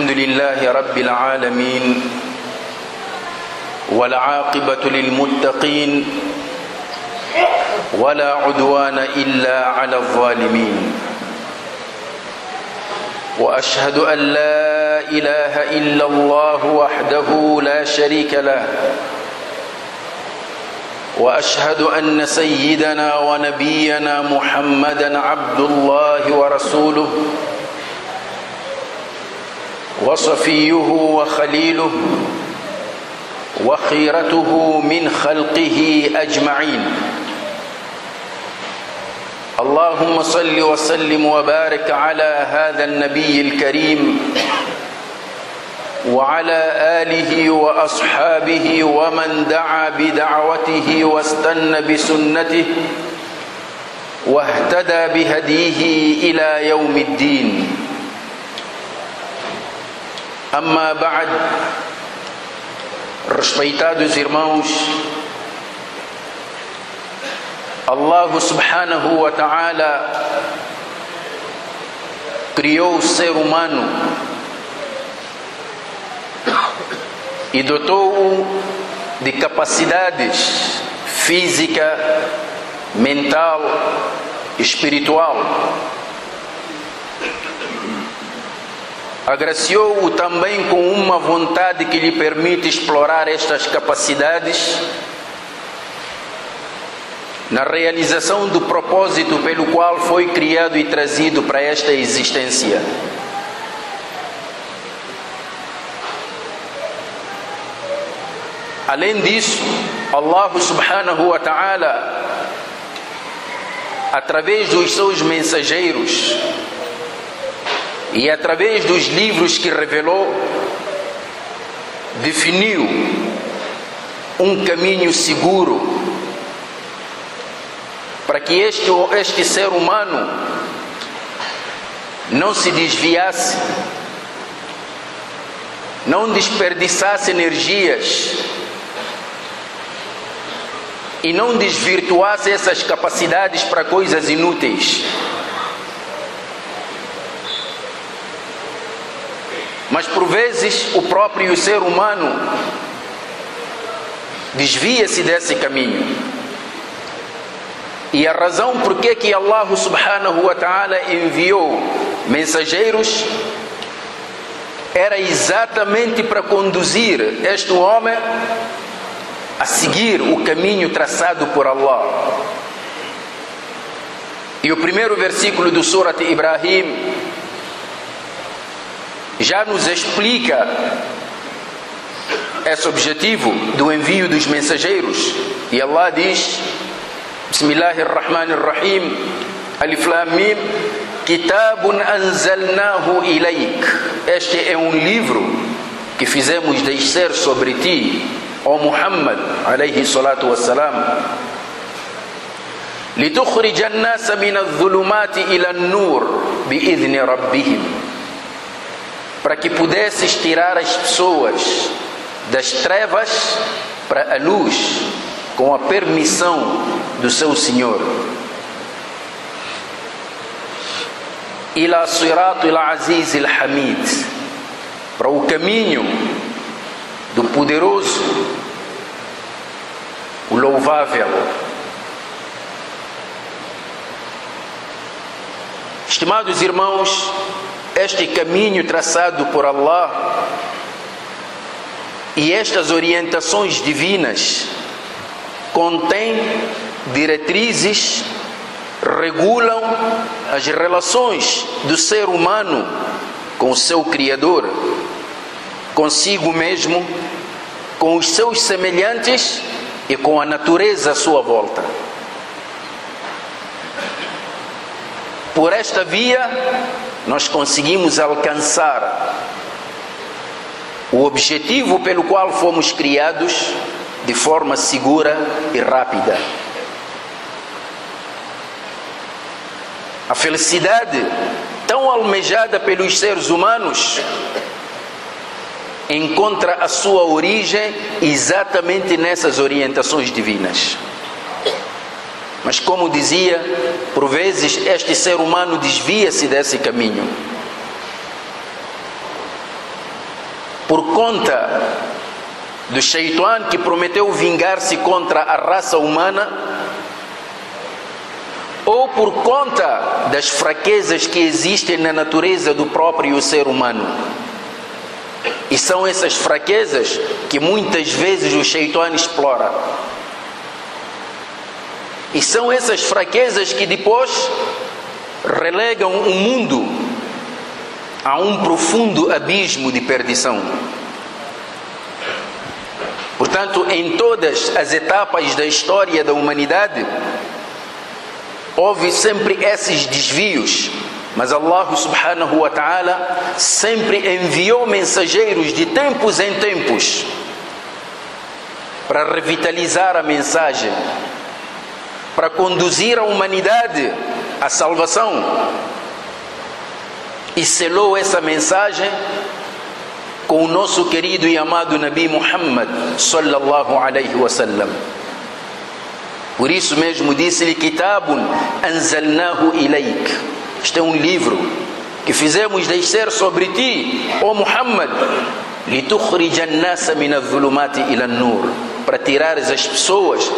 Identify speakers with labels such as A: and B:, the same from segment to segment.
A: الحمد لله رب العالمين والعاقبة للمتقين ولا عدوان إلا على الظالمين وأشهد أن لا إله إلا الله وحده لا شريك له وأشهد أن سيدنا ونبينا محمدا عبد الله ورسوله وصفيه وخليله وخيرته من خلقه أجمعين. اللهم صل وسلم وبارك على هذا النبي الكريم وعلى آله وأصحابه ومن دعا بدعوته واستنى بسنته واهتدى بهديه إلى يوم الدين. Amma ba'd. Respeitados irmãos Allah subhanahu wa ta'ala Criou o ser humano E dotou-o de capacidades Física, mental, espiritual. Agraciou-o também com uma vontade que lhe permite explorar estas capacidades na realização do propósito pelo qual foi criado e trazido para esta existência. Além disso, Allah subhanahu wa ta'ala, através dos seus mensageiros e através dos livros que revelou, definiu um caminho seguro para que este, este ser humano não se desviasse, não desperdiçasse energias e não desvirtuasse essas capacidades para coisas inúteis. Mas por vezes o próprio ser humano desvia-se desse caminho. E a razão por que que Allah subhanahu wa ta'ala enviou mensageiros era exatamente para conduzir este homem a seguir o caminho traçado por Allah. E o primeiro versículo do Surat Ibrahim já nos explica esse objetivo do envio dos mensageiros. E Allah diz: Bismillahir Rahmanir Rahim, Alif Lam Mim, Kitabun anzalnahu ilaik. Este é um livro que fizemos descer sobre ti, ó Muhammad عليه الصلاة والسلام لتخرج الناس من الظلمات إلى النور بإذن ربهم para que pudesses tirar as pessoas das trevas para a luz com a permissão do seu Senhor ila sirat al-aziz al-hamid para o caminho do poderoso, o louvável. Estimados irmãos, este caminho traçado por Allah e estas orientações divinas contêm diretrizes, regulam as relações do ser humano com o seu Criador consigo mesmo, com os seus semelhantes e com a natureza à sua volta. Por esta via, nós conseguimos alcançar o objetivo pelo qual fomos criados de forma segura e rápida. A felicidade tão almejada pelos seres humanos encontra a sua origem exatamente nessas orientações divinas. Mas, como dizia, por vezes este ser humano desvia-se desse caminho. por conta do Shaitan que prometeu vingar-se contra a raça humana, ou por conta das fraquezas que existem na natureza do próprio ser humano. E são essas fraquezas que muitas vezes o Shaitan explora. E são essas fraquezas que depois relegam o mundo a um profundo abismo de perdição. Portanto, em todas as etapas da história da humanidade, houve sempre esses desvios, mas Allah subhanahu wa ta'ala sempre enviou mensageiros de tempos em tempos para revitalizar a mensagem, para conduzir a humanidade à salvação. E selou essa mensagem com o nosso querido e amado Nabi Muhammad sallallahu alaihi wasallam. Por isso mesmo disse-lhe Kitabun anzalnahu ilaik. Este é um livro que fizemos descer sobre ti, ó Muhammad, litukhrija an-nasa min adh-dhulumati ila an-nur, para tirar as pessoas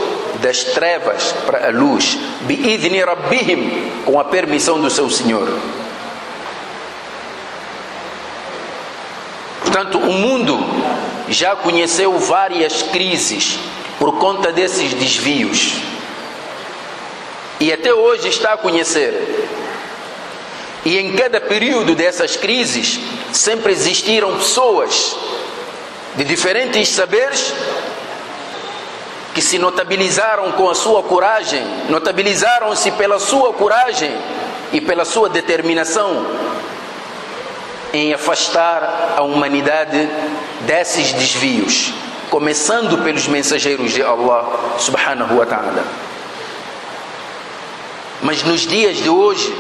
A: das trevas para a luz, com a permissão do seu Senhor. Portanto, o mundo já conheceu várias crises por conta desses desvios. E até hoje está a conhecer. E em cada período dessas crises, sempre existiram pessoas de diferentes saberes que se notabilizaram com a sua coragem, notabilizaram-se pela sua coragem e pela sua determinação em afastar a humanidade desses desvios, começando pelos mensageiros de Allah subhanahu wa ta'ala. Mas nos dias de hoje,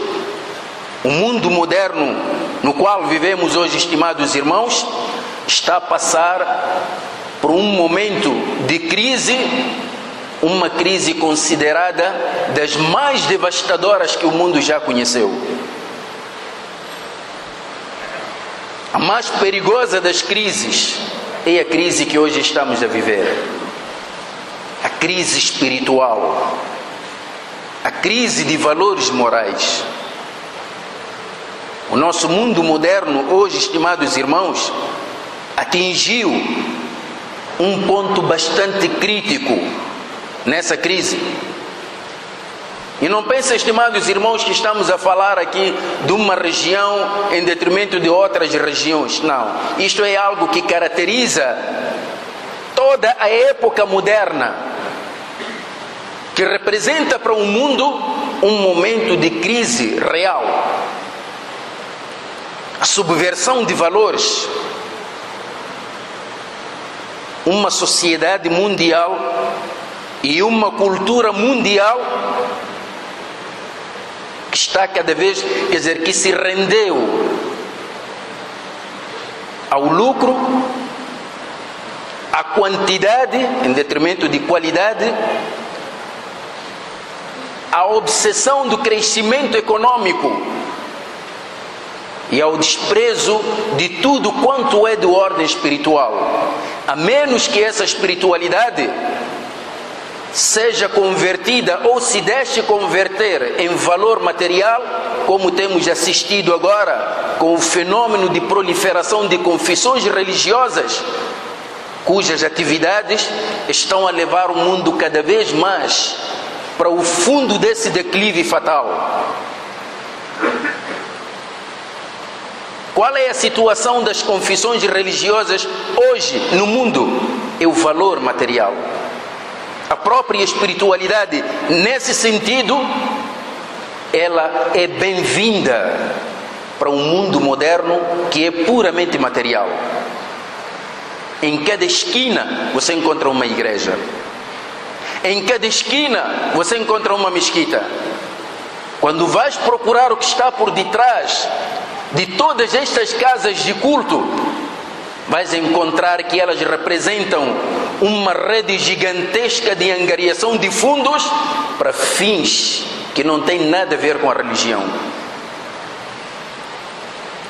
A: o mundo moderno no qual vivemos hoje, estimados irmãos, está a passar por um momento de crise, uma crise considerada das mais devastadoras que o mundo já conheceu. A mais perigosa das crises é a crise que hoje estamos a viver. A crise espiritual. A crise de valores morais. O nosso mundo moderno, hoje, estimados irmãos, atingiu um ponto bastante crítico nessa crise. E não pense, estimados irmãos, que estamos a falar aqui de uma região em detrimento de outras regiões. Não. Isto é algo que caracteriza toda a época moderna, que representa para o mundo um momento de crise real. A subversão de valores. Uma sociedade mundial e uma cultura mundial que está cada vez, quer dizer, que se rendeu ao lucro, à quantidade em detrimento de qualidade, à obsessão do crescimento econômico e ao desprezo de tudo quanto é de ordem espiritual, a menos que essa espiritualidade seja convertida ou se deixe converter em valor material, como temos assistido agora com o fenômeno de proliferação de confissões religiosas, cujas atividades estão a levar o mundo cada vez mais para o fundo desse declive fatal. Qual é a situação das confissões religiosas hoje no mundo? É o valor material a própria espiritualidade, nesse sentido, ela é bem-vinda para um mundo moderno que é puramente material. Em cada esquina você encontra uma igreja. Em cada esquina você encontra uma mesquita. Quando vais procurar o que está por detrás de todas estas casas de culto, vais encontrar que elas representam uma rede gigantesca de angariação de fundos para fins que não têm nada a ver com a religião.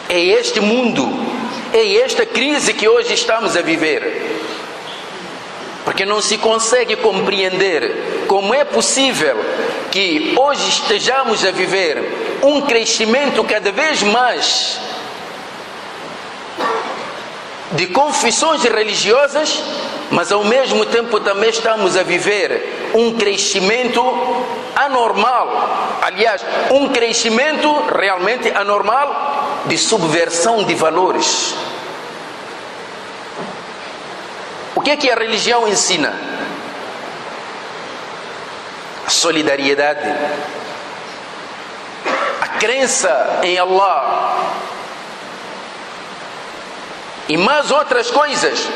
A: É este mundo é esta crise que hoje estamos a viver. Porque não se consegue compreender como é possível que hoje estejamos a viver um crescimento cada vez mais de confissões religiosas, mas ao mesmo tempo também estamos a viver um crescimento anormal. Aliás, um crescimento realmente anormal de subversão de valores. O que é que a religião ensina? A solidariedade, a crença em Allah e mais outras coisas.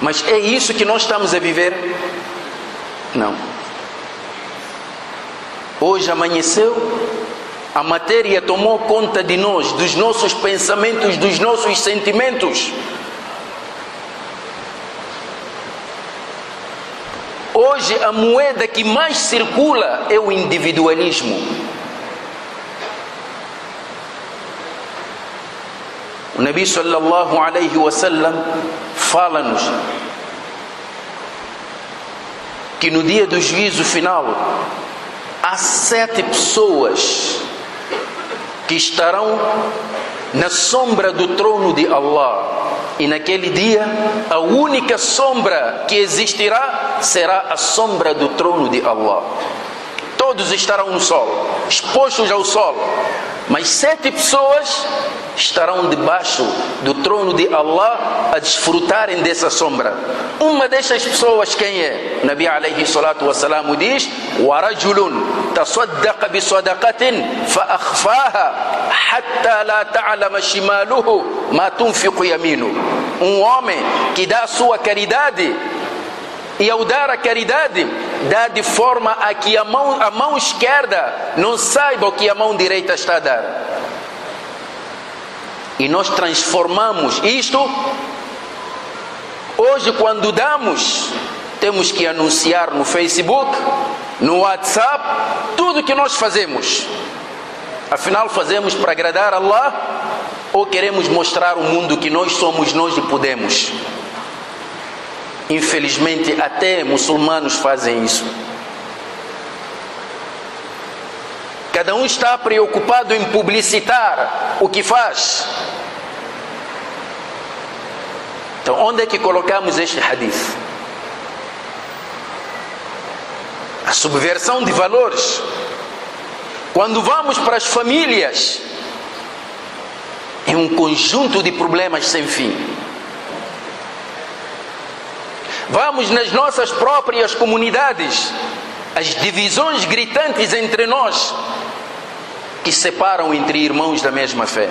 A: Mas é isso que nós estamos a viver? Não. Hoje amanheceu, a matéria tomou conta de nós, dos nossos pensamentos, dos nossos sentimentos. Hoje a moeda que mais circula é o individualismo. O Nabi sallallahu alaihi wasallam fala-nos que no dia do juízo final há sete pessoas que estarão na sombra do trono de Allah. E naquele dia, a única sombra que existirá será a sombra do trono de Allah. Todos estarão no sol, expostos ao sol, mas sete pessoas estarão debaixo do trono de Allah a desfrutarem dessa sombra. Uma dessas pessoas quem é? Nabi alayhi salatu wassalam diz: "Wa akhfaha hatta la ta'lama shimaluhu ma tunfiqu yaminu." Um homem que dá a sua caridade e ao dar a caridade, dá de forma a que a mão, a mão esquerda não saiba o que a mão direita está a dar. E nós transformamos isto. Hoje, quando damos, temos que anunciar no Facebook, no WhatsApp, tudo que nós fazemos. Afinal, fazemos para agradar Allah ou queremos mostrar ao mundo que nós somos nós e podemos? Infelizmente, até muçulmanos fazem isso. Cada um está preocupado em publicitar o que faz. Então, onde é que colocamos este hadith? A subversão de valores. Quando vamos para as famílias, é um conjunto de problemas sem fim. Vamos nas nossas próprias comunidades, as divisões gritantes entre nós que separam entre irmãos da mesma fé.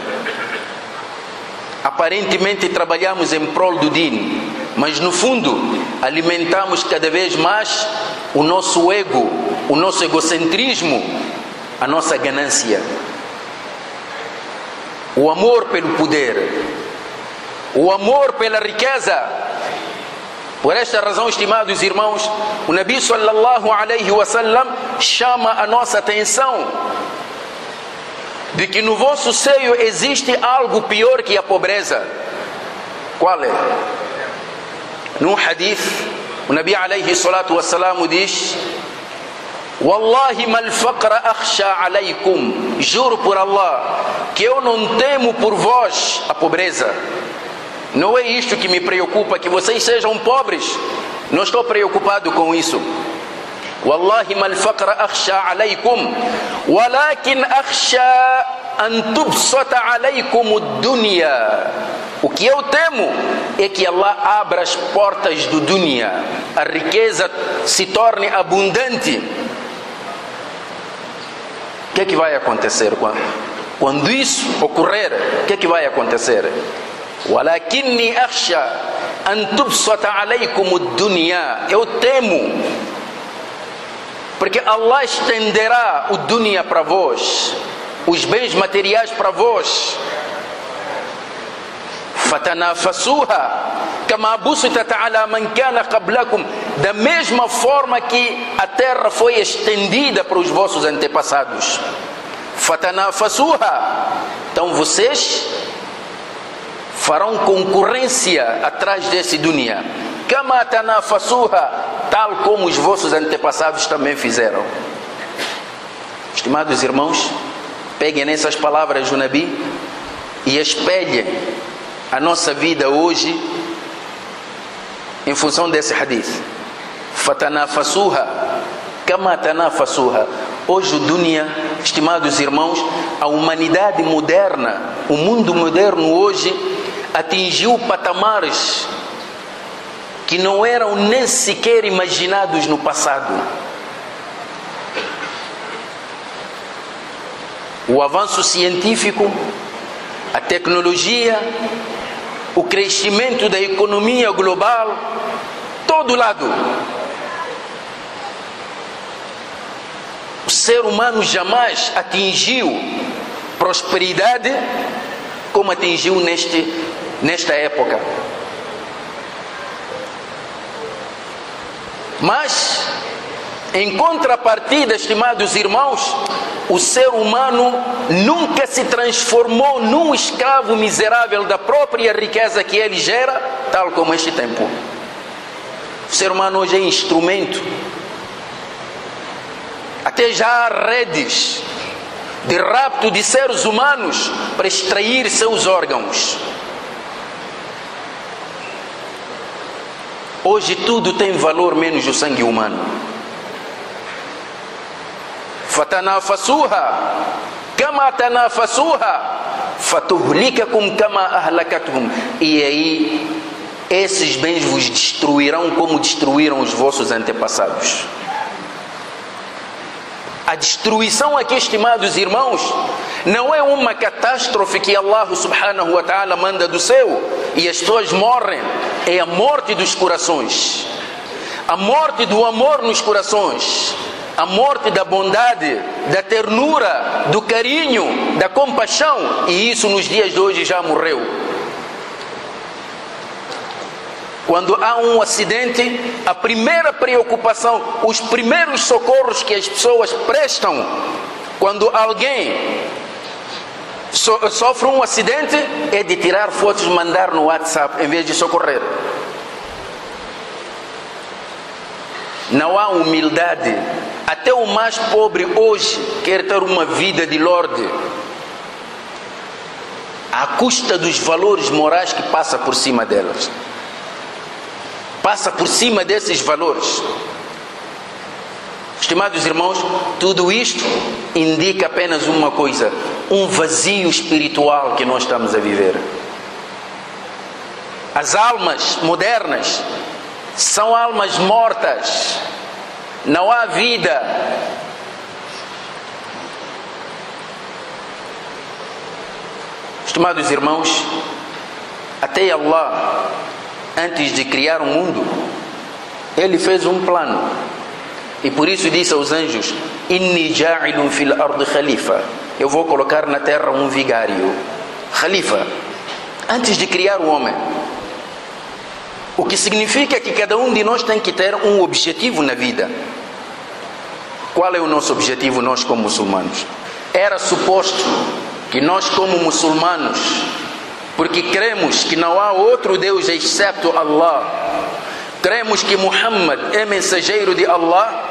A: Aparentemente trabalhamos em prol do din, mas no fundo alimentamos cada vez mais o nosso ego, o nosso egocentrismo, a nossa ganância. O amor pelo poder, o amor pela riqueza, por esta razão, estimados irmãos, o Nabi sallallahu alaihi wasallam chama a nossa atenção de que no vosso seio existe algo pior que a pobreza. Qual é? Num hadith, o Nabi alaihi salatu wassalamu diz: Wallahi mal faqra akhsha alaikum. Juro por Allah que eu não temo por vós a pobreza. Não é isto que me preocupa, que vocês sejam pobres. Não estou preocupado com isso. Wallahi mal faqra akhsha. Walakin akhsha antubsata alaikum dunya. O que eu temo é que Allah abra as portas do dunya, a riqueza se torne abundante. O que é que vai acontecer quando, quando isso ocorrer? O que é que vai acontecer? Walakinni akhsha an tubsata alaykum ad-dunya. Eu temo porque Allah estenderá o dunya para vós os bens materiais para vós fatanafasuha kama busitat ala man kana da mesma forma que a terra foi estendida para os vossos antepassados fatanafasuha então vocês farão concorrência atrás desse dunya. Kama tanafasuha, tal como os vossos antepassados também fizeram. Estimados irmãos, peguem nessas palavras do Nabi e espelhem a nossa vida hoje em função desse hadith. Fatanafasuha, kama tanafasuha. Hoje dunya, estimados irmãos, a humanidade moderna, o mundo moderno hoje atingiu patamares que não eram nem sequer imaginados no passado. O avanço científico, a tecnologia, o crescimento da economia global, todo lado. O ser humano jamais atingiu prosperidade como atingiu neste, nesta época. Mas, em contrapartida, estimados irmãos, o ser humano nunca se transformou num escravo miserável da própria riqueza que ele gera, tal como este tempo. O ser humano hoje é instrumento. Até já há redes de rapto de seres humanos para extrair seus órgãos. Hoje tudo tem valor menos o sangue humano. Fatanafasuha kama tanafasuha fatuhlikakum kama ahlakatuhum. E aí esses bens vos destruirão como destruíram os vossos antepassados. A destruição aqui, estimados irmãos, não é uma catástrofe que Allah subhanahu wa ta'ala manda do céu e as pessoas morrem. É a morte dos corações. A morte do amor nos corações. A morte da bondade, da ternura, do carinho, da compaixão. E isso nos dias de hoje já morreu. Quando há um acidente, a primeira preocupação, os primeiros socorros que as pessoas prestam quando alguém so, sofre um acidente é de tirar fotos e mandar no WhatsApp em vez de socorrer. Não há humildade. Até o mais pobre hoje quer ter uma vida de lorde. À custa dos valores morais que passa por cima delas passa por cima desses valores. Estimados irmãos, tudo isto indica apenas uma coisa: um vazio espiritual que nós estamos a viver. As almas modernas são almas mortas, não há vida. Estimados irmãos, até Allah antes de criar o mundo, ele fez um plano. E por isso disse aos anjos: Inni ja'ilun fil ard khalifa. Eu vou colocar na terra um vigário. Khalifa. Antes de criar o homem. O que significa que cada um de nós tem que ter um objetivo na vida. Qual é o nosso objetivo, nós como muçulmanos? Era suposto que nós, como muçulmanos, porque cremos que não há outro Deus exceto Allah. Cremos que Muhammad é mensageiro de Allah.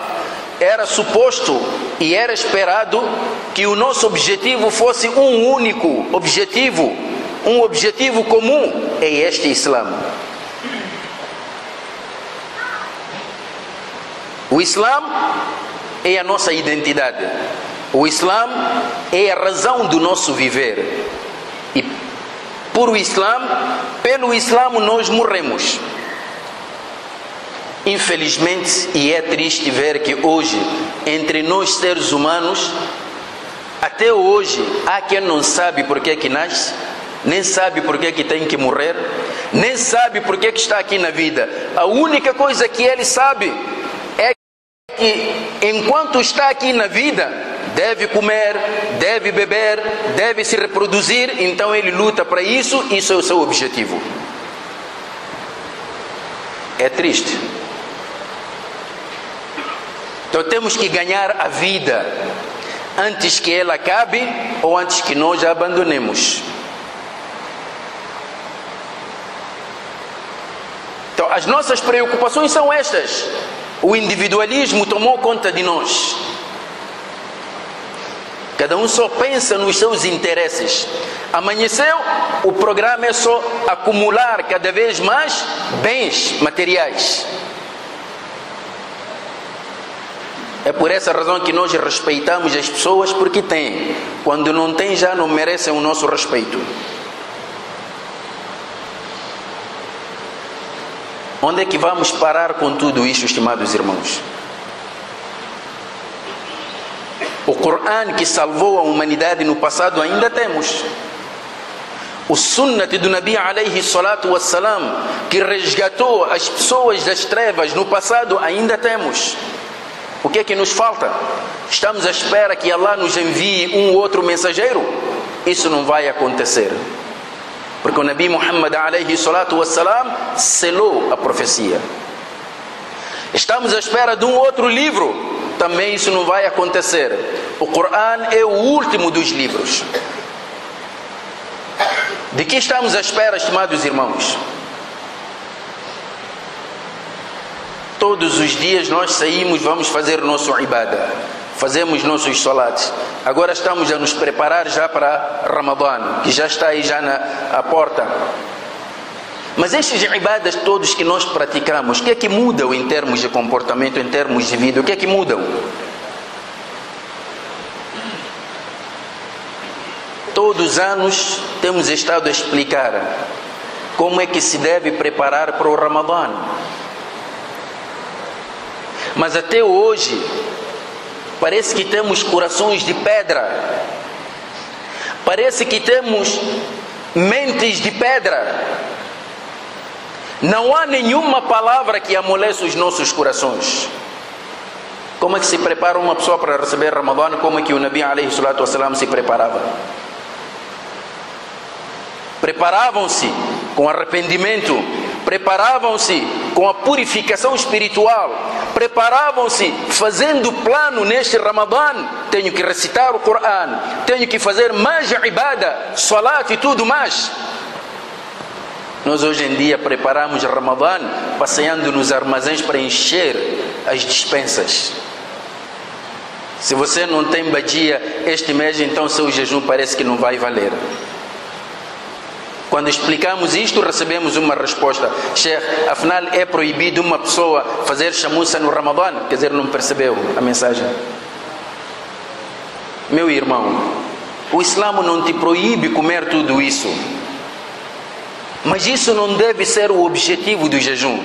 A: Era suposto e era esperado que o nosso objetivo fosse um único objetivo, um objetivo comum, é este Islã. O Islã é a nossa identidade. O Islã é a razão do nosso viver. E por o Islã, pelo Islã nós morremos. Infelizmente, e é triste ver que hoje, entre nós seres humanos, até hoje, há quem não sabe por que que nasce, nem sabe por que que tem que morrer, nem sabe por que que está aqui na vida. A única coisa que ele sabe que enquanto está aqui na vida, deve comer, deve beber, deve se reproduzir, então ele luta para isso, isso é o seu objetivo. É triste. Então temos que ganhar a vida antes que ela acabe ou antes que nós a abandonemos. as nossas preocupações são estas. O individualismo tomou conta de nós. Cada um só pensa nos seus interesses. Amanheceu, o programa é só acumular cada vez mais bens materiais. É por essa razão que nós respeitamos as pessoas porque têm. Quando não têm, já não merecem o nosso respeito. Onde é que vamos parar com tudo isso, estimados irmãos? O Coran que salvou a humanidade no passado ainda temos. O Sunnat do Nabi alayhi salatu wassalam que resgatou as pessoas das trevas no passado ainda temos. O que é que nos falta? Estamos à espera que Allah nos envie um outro mensageiro? Isso não vai acontecer. Porque o Nabi Muhammad alayhi salatu wassalam selou a profecia. Estamos à espera de um outro livro? Também isso não vai acontecer. O Coran é o último dos livros. De que estamos à espera, estimados irmãos? Todos os dias nós saímos, vamos fazer nosso ibada, fazemos nossos salates. Agora estamos a nos preparar já para Ramadã, que já está aí já na porta. Mas estes ibadas todos que nós praticamos, o que é que mudam em termos de comportamento, em termos de vida? O que é que mudam? Todos os anos temos estado a explicar como é que se deve preparar para o Ramadã. Mas até hoje, parece que temos corações de pedra, parece que temos mentes de pedra. Não há nenhuma palavra que amolece os nossos corações. Como é que se prepara uma pessoa para receber Ramadã? Como é que o Nabi wasalam se preparava? Preparavam-se com arrependimento, preparavam-se com a purificação espiritual, preparavam-se fazendo plano neste Ramadã. Tenho que recitar o Coran, tenho que fazer mais ibada, salat e tudo mais. Nós hoje em dia preparamos Ramadã passeando nos armazéns para encher as dispensas. Se você não tem badia este mês, então seu jejum parece que não vai valer. Quando explicamos isto, recebemos uma resposta: Sheikh, afinal é proibido uma pessoa fazer chamuça no Ramadã? Quer dizer, não percebeu a mensagem. Meu irmão, o Islã não te proíbe comer tudo isso. Mas isso não deve ser o objetivo do jejum.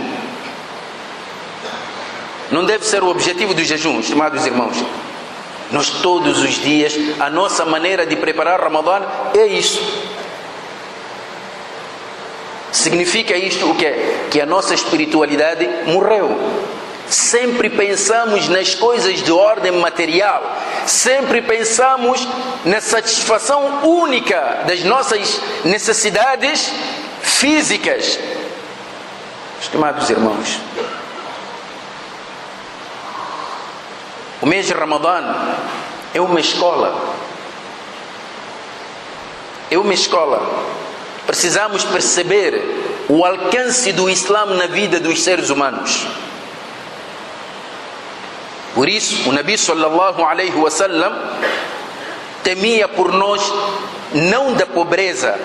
A: Não deve ser o objetivo do jejum, estimados irmãos. Nós todos os dias, a nossa maneira de preparar Ramadã é isso. Significa isto o quê? Que a nossa espiritualidade morreu. Sempre pensamos nas coisas de ordem material, sempre pensamos na satisfação única das nossas necessidades físicas. Estimados irmãos, o mês de Ramadã é uma escola. É uma escola precisamos perceber o alcance do Islã na vida dos seres humanos. Por isso, o Nabi sallallahu alaihi wasallam temia por nós não da pobreza,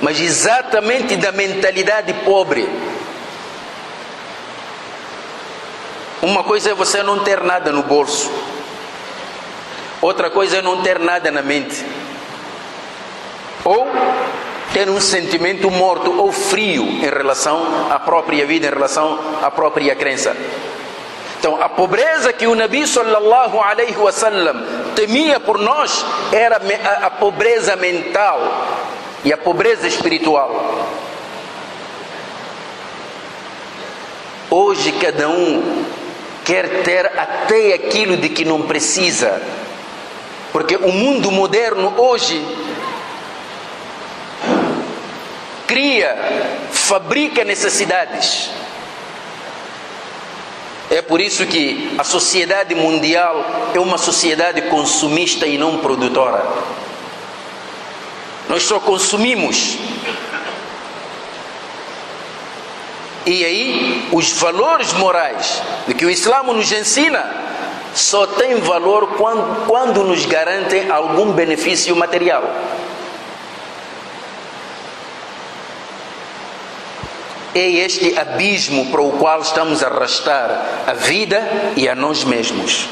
A: mas exatamente da mentalidade pobre. Uma coisa é você não ter nada no bolso, outra coisa é não ter nada na mente. Ou ter um sentimento morto ou frio em relação à própria vida, em relação à própria crença. Então, a pobreza que o Nabi sallallahu alaihi wasallam temia por nós era a pobreza mental e a pobreza espiritual. Hoje cada um quer ter até aquilo de que não precisa. Porque o mundo moderno hoje cria, fabrica necessidades. É por isso que a sociedade mundial é uma sociedade consumista e não produtora. Nós só consumimos. E aí, os valores morais de que o Islã nos ensina só tem valor quando, quando nos garantem algum benefício material. É este abismo para o qual estamos a arrastar a vida e a nós mesmos.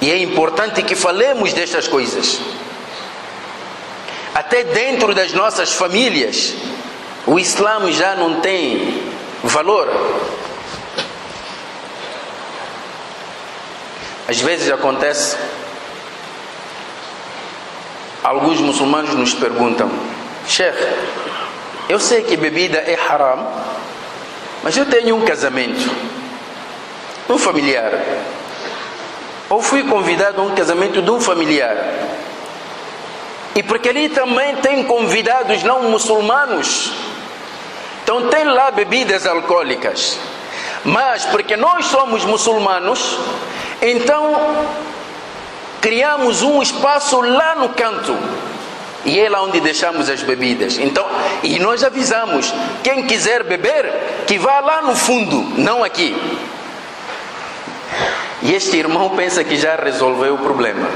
A: E é importante que falemos destas coisas. Até dentro das nossas famílias, o Islã já não tem valor. Às vezes acontece, alguns muçulmanos nos perguntam, Sheikh, eu sei que bebida é haram, mas eu tenho um casamento, um familiar, ou fui convidado a um casamento de um familiar, e porque ali também tem convidados não muçulmanos, então tem lá bebidas alcoólicas, mas porque nós somos muçulmanos, então criamos um espaço lá no canto e é lá onde deixamos as bebidas. Então, e nós avisamos: quem quiser beber, que vá lá no fundo, não aqui. E este irmão pensa que já resolveu o problema.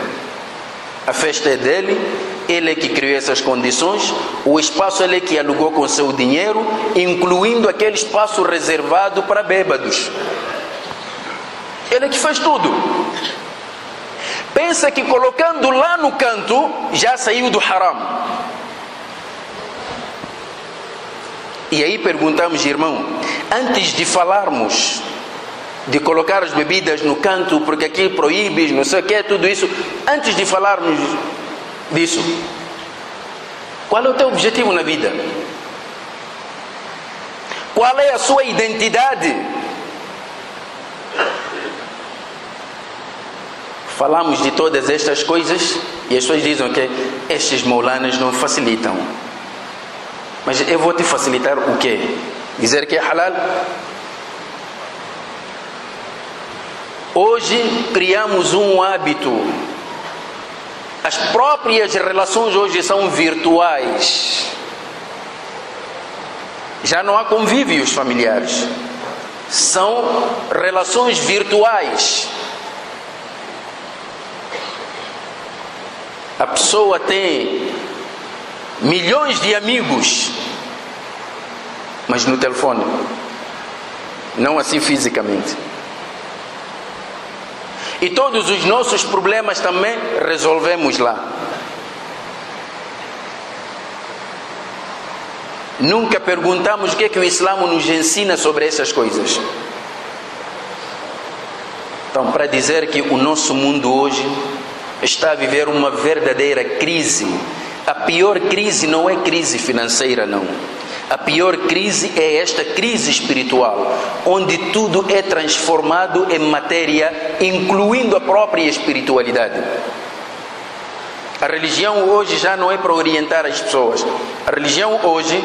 A: A festa é dele, ele é que criou essas condições, o espaço ele é que alugou com seu dinheiro, incluindo aquele espaço reservado para bêbados. Ele é que faz tudo. Pensa que colocando lá no canto já saiu do haram. E aí perguntamos, irmão, antes de falarmos de colocar as bebidas no canto, porque aqui proíbe, não sei o que, tudo isso, antes de falarmos disso, qual é o teu objetivo na vida? Qual é a sua identidade? Falamos de todas estas coisas e as pessoas dizem que estes moulanas não facilitam. Mas eu vou te facilitar o quê? Dizer que é halal? Hoje criamos um hábito. As próprias relações hoje são virtuais. Já não há convívios familiares. São relações virtuais. A pessoa tem milhões de amigos, mas no telefone, não assim fisicamente. E todos os nossos problemas também resolvemos lá. Nunca perguntamos o que é que o Islã nos ensina sobre essas coisas. Então, para dizer que o nosso mundo hoje está a viver uma verdadeira crise. A pior crise não é crise financeira, não. A pior crise é esta crise espiritual, onde tudo é transformado em matéria, incluindo a própria espiritualidade. A religião hoje já não é para orientar as pessoas. A religião hoje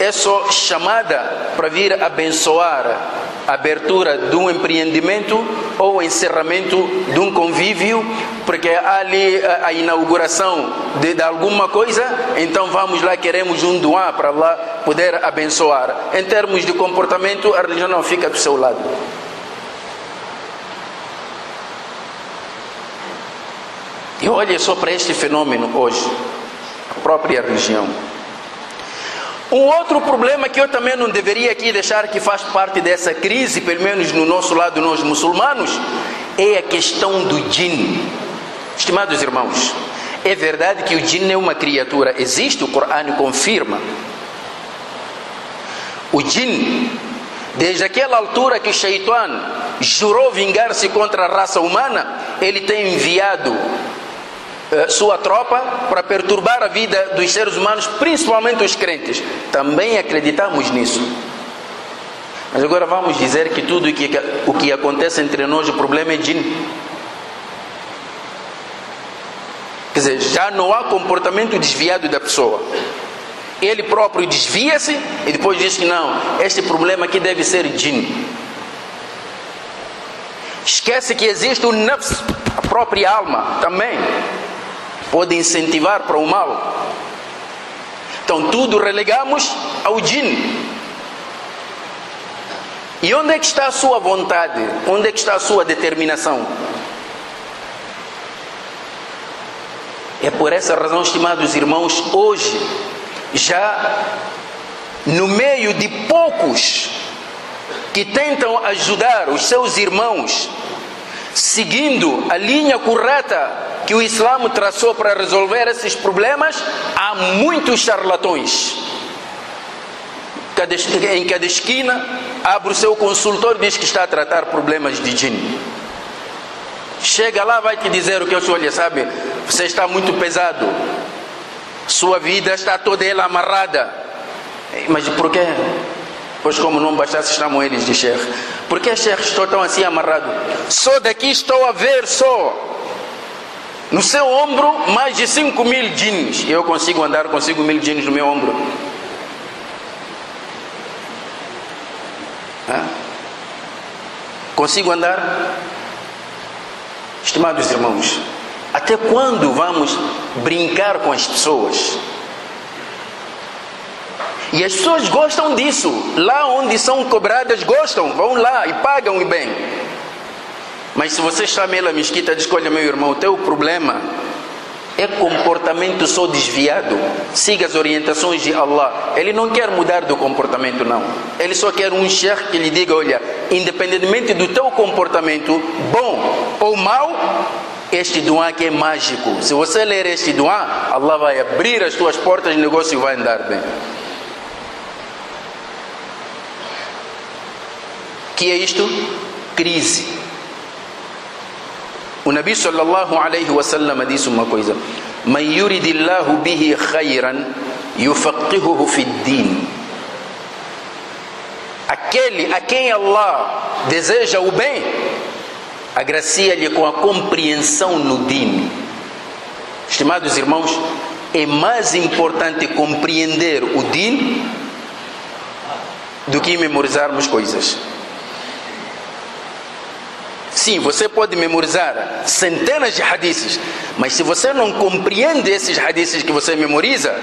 A: é só chamada para vir abençoar abertura de um empreendimento ou encerramento de um convívio, porque há ali a, a inauguração de, de, alguma coisa, então vamos lá, queremos um doar para lá poder abençoar. Em termos de comportamento, a religião não fica do seu lado. E olhe só para este fenômeno hoje, a própria religião. Um outro problema que eu também não deveria aqui deixar que faz parte dessa crise, pelo menos no nosso lado, nós muçulmanos, é a questão do jinn. Estimados irmãos, é verdade que o jinn é uma criatura, existe, o Corão confirma. O jinn, desde aquela altura que o Shaitan jurou vingar-se contra a raça humana, ele tem enviado sua tropa para perturbar a vida dos seres humanos, principalmente os crentes. Também acreditamos nisso. Mas agora vamos dizer que tudo o que, acontece entre nós, o problema é jinn. Quer dizer, já não há comportamento desviado da pessoa. Ele próprio desvia-se e depois diz que não, este problema aqui deve ser jinn. Esquece que existe o nafs, a própria alma também pode incentivar para o mal. Então tudo relegamos ao jin. E onde é que está a sua vontade? Onde é que está a sua determinação? É por essa razão, estimados irmãos, hoje, já no meio de poucos que tentam ajudar os seus irmãos, seguindo a linha correta que o Islã traçou para resolver esses problemas, há muitos charlatões. Em cada esquina, abre o seu consultor e diz que está a tratar problemas de jinn. Chega lá, vai te dizer o que eu sou, olha, sabe, você está muito pesado, sua vida está toda ela amarrada. Mas por quê? Pois como não bastasse chamam eles de Sheikh. Por que Sheikh estou tão assim amarrado? Só daqui estou a ver só. No seu ombro, mais de 5 mil jeans. Eu consigo andar com 5 mil jeans no meu ombro. Hã? Consigo andar? Estimados irmãos, até quando vamos brincar com as pessoas? E as pessoas gostam disso. Lá onde são cobradas, gostam, vão lá e pagam e bem. Mas se você chama ele a mesquita, diz: Olha, meu irmão, o teu problema é comportamento só desviado. Siga as orientações de Allah. Ele não quer mudar do comportamento, não. Ele só quer um sheikh que lhe diga: Olha, independentemente do teu comportamento, bom ou mau, este doa aqui é mágico. Se você ler este doa, Allah vai abrir as tuas portas de negócio e vai andar bem. Que é isto? Crise. O Nabi sallallahu alaihi wasallam disse uma coisa: "Man yuridillahu bihi khayran yufaqihuhu fi din." Aquele a quem Allah deseja o bem, agracia-lhe com a compreensão no din. Estimados irmãos, é mais importante compreender o din do que memorizarmos coisas. Sim, você pode memorizar centenas de hadiths, mas se você não compreende esses hadiths que você memoriza,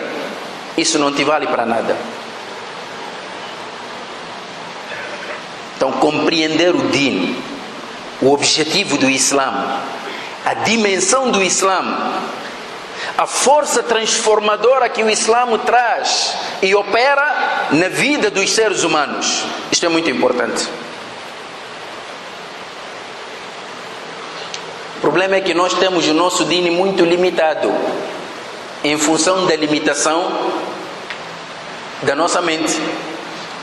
A: isso não te vale para nada. Então, compreender o din, o objetivo do Islã, a dimensão do Islã, a força transformadora que o Islã traz e opera na vida dos seres humanos. Isto é muito importante. Problema é que nós temos o nosso dini muito limitado, em função da limitação da nossa mente.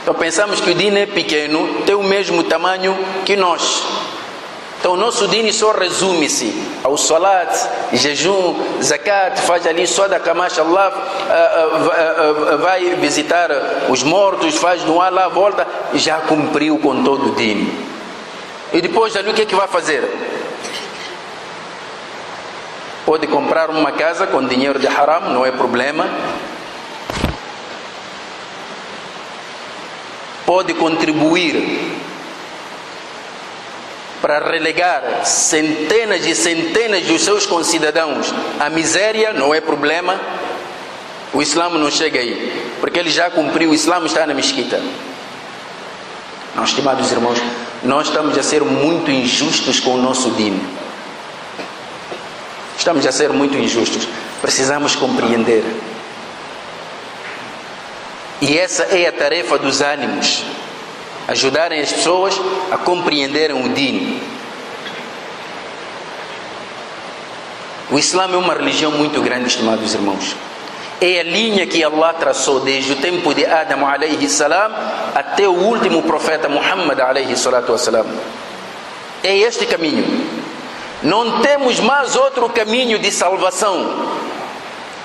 A: Então pensamos que o dini é pequeno, tem o mesmo tamanho que nós. Então o nosso dini só resume-se ao salat, jejum, zakat, faz ali só da Allah, vai visitar os mortos, faz doar lá, volta, já cumpriu com todo o dini. E depois ali o que é que vai fazer? Pode comprar uma casa com dinheiro de haram, não é problema. Pode contribuir para relegar centenas e centenas dos seus concidadãos à miséria, não é problema. O Islã não chega aí, porque ele já cumpriu, o Islã está na mesquita. Não, estimados irmãos, nós estamos a ser muito injustos com o nosso dino. Estamos a ser muito injustos. Precisamos compreender. E essa é a tarefa dos ânimos. Ajudarem as pessoas a compreenderem o dino. O Islã é uma religião muito grande, estimados irmãos. É a linha que Allah traçou desde o tempo de Adam alayhi salam até o último profeta Muhammad alayhi salatu wasalam. É este caminho. Não temos mais outro caminho de salvação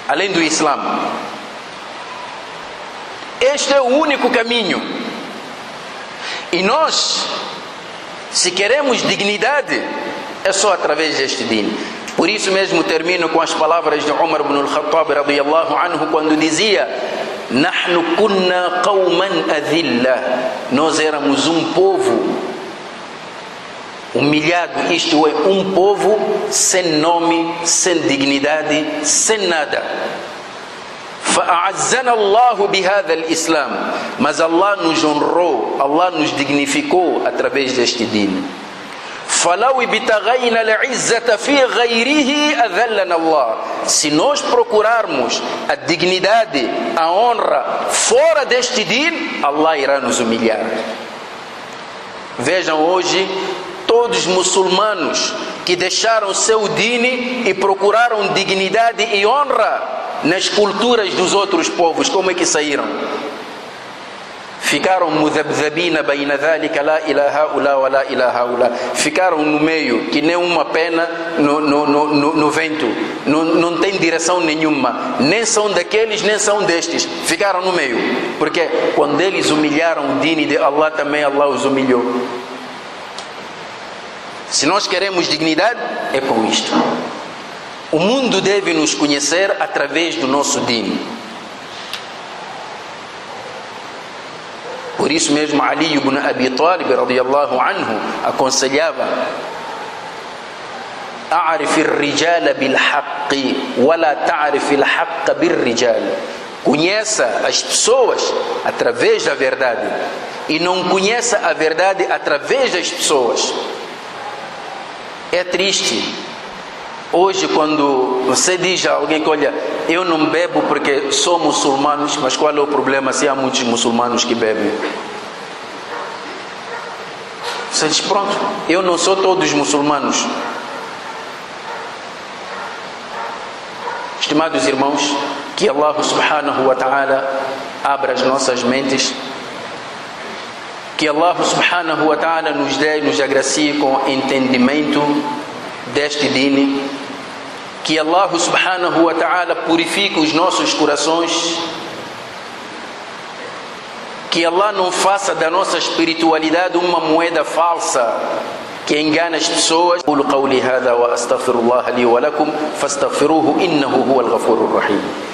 A: além do Islã. Este é o único caminho. E nós, se queremos dignidade, é só através deste din. Por isso mesmo termino com as palavras de Umar ibn al-Khattab radiyallahu anhu quando dizia: "Nahnu kunna qauman adilla". Nós éramos um povo humilhado, isto é, um povo sem nome, sem dignidade, sem nada. فأعزنا الله بهذا الإسلام mas Allah nos honrou Allah nos dignificou através deste dino فلو ابتغينا العزة في غيره أذلنا الله se nós procurarmos a dignidade a honra fora deste din Allah irá nos humilhar vejam hoje todos os muçulmanos que deixaram seu dini e procuraram dignidade e honra nas culturas dos outros povos, como é que saíram? Ficaram mudabdabina baina dhalika la ilaha ula wa la ilaha ula. Ficaram no meio, que nem uma pena no, no, no, no vento. Não, não tem direção nenhuma. Nem são daqueles, nem são destes. Ficaram no meio. Porque quando eles humilharam o dini de Allah, também Allah os humilhou. Se nós queremos dignidade, é com isto. O mundo deve nos conhecer através do nosso dino. Por isso mesmo Ali ibn Abi Talib radiyallahu anhu aconselhava أعرف الرجال بالحق ولا تعرف الحق بالرجال Conheça as pessoas através da verdade e não conheça a verdade através das pessoas. É triste Hoje, quando você diz a alguém que, olha, eu não bebo porque sou muçulmano, mas qual é o problema se há muitos muçulmanos que bebem? Você diz, pronto, eu não sou todos muçulmanos. Estimados irmãos, que Allah subhanahu wa ta'ala abra as nossas mentes, que Allah subhanahu wa ta'ala nos dê e nos agracie com entendimento deste dini, que Allah subhanahu wa ta'ala purifique os nossos corações, que Allah não faça da nossa espiritualidade uma moeda falsa que engana as pessoas. أقول قولي هذا وأستغفر الله لي ولكم فاستغفروه إنه هو الغفور الرحيم